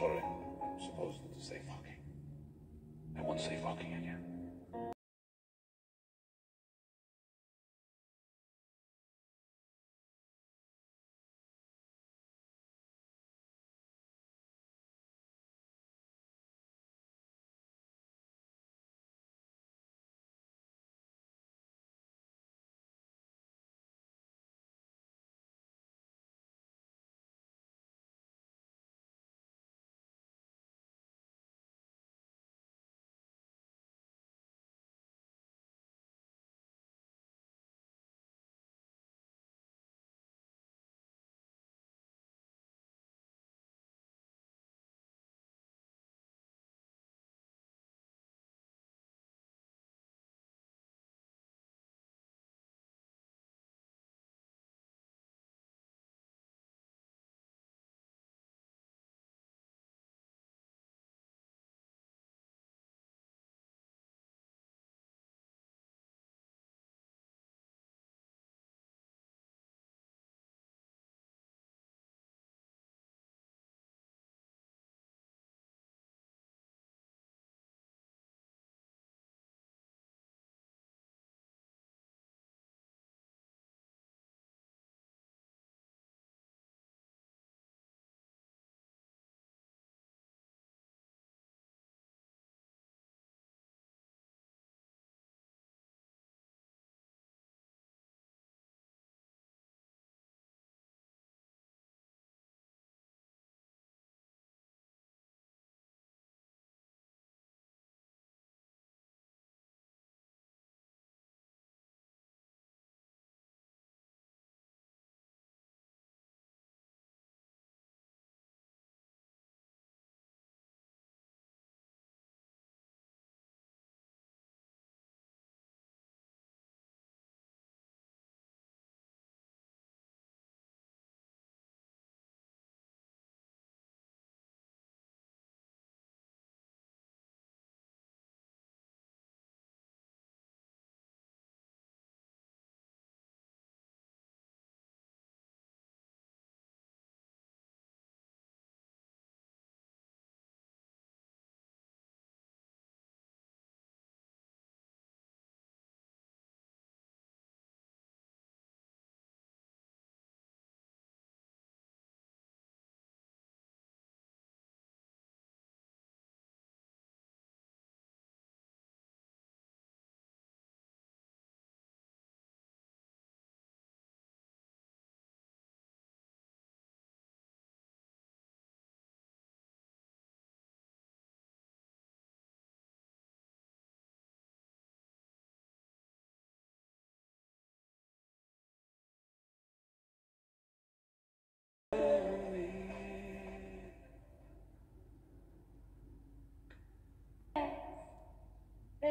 sorry. I'm supposed to say fucking. I won't say fucking again.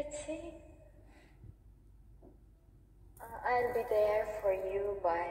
Uh, I'll be there for you by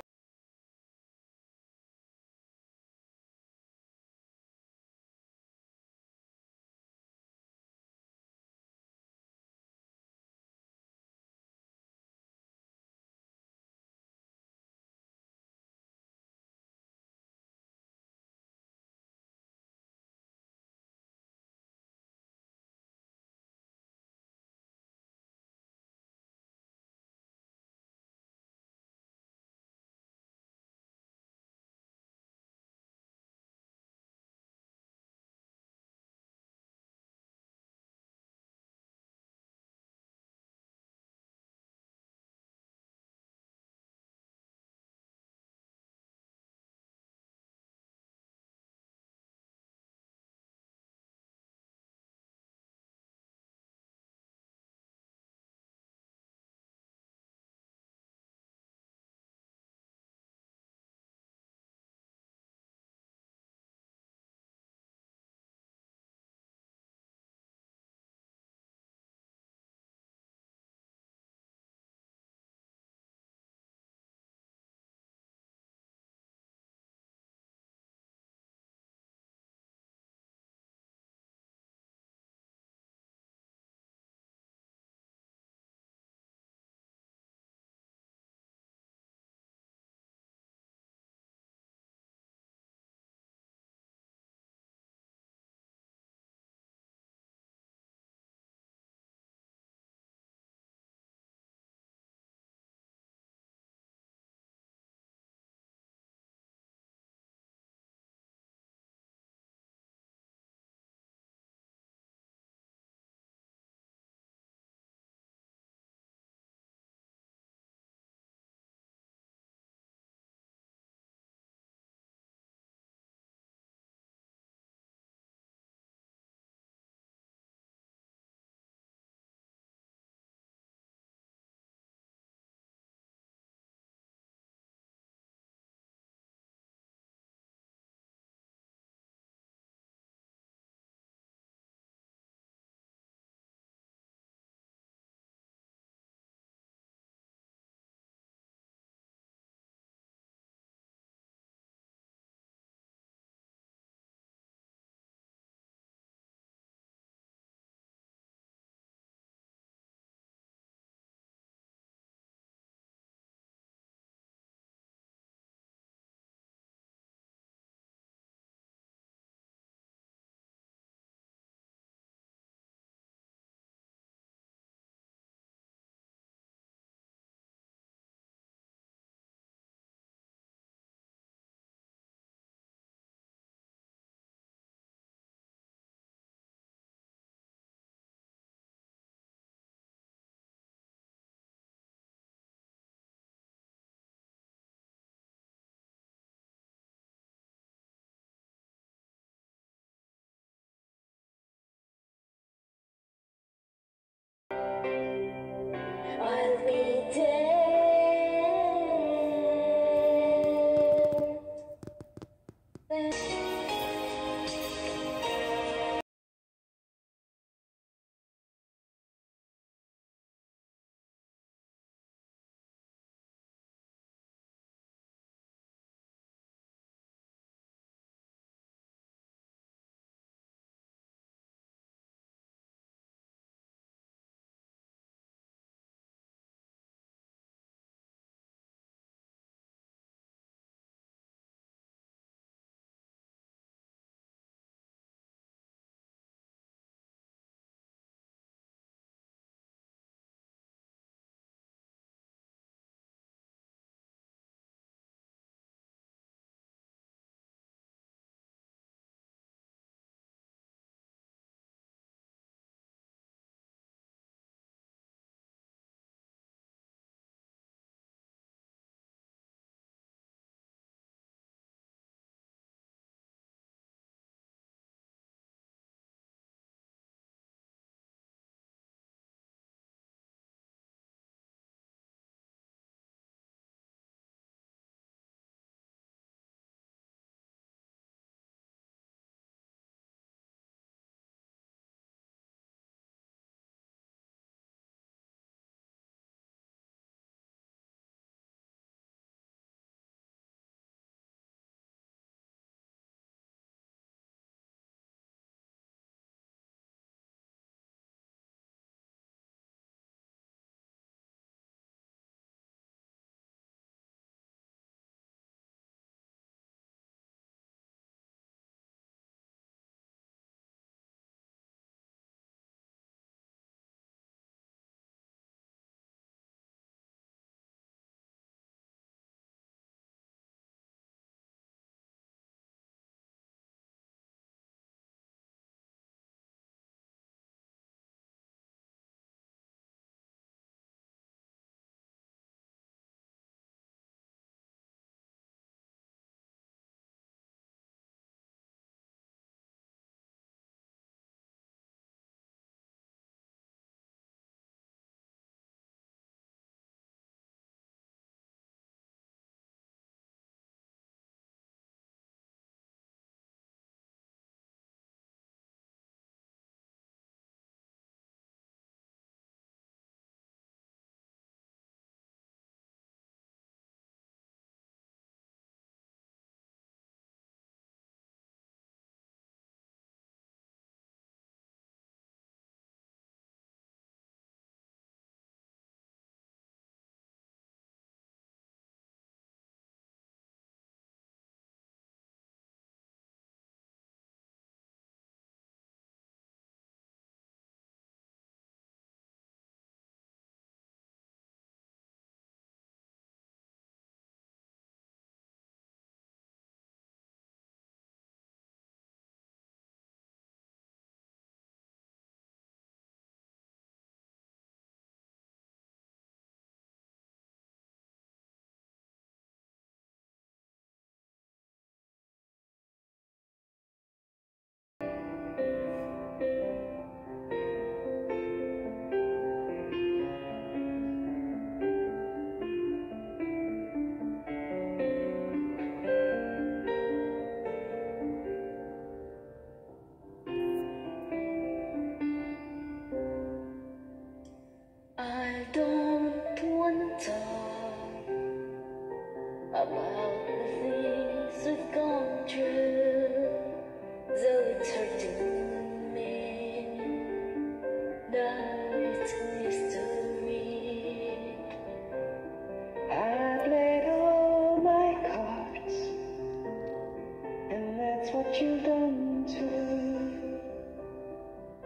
That's what you've done to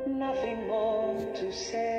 me—nothing more to say.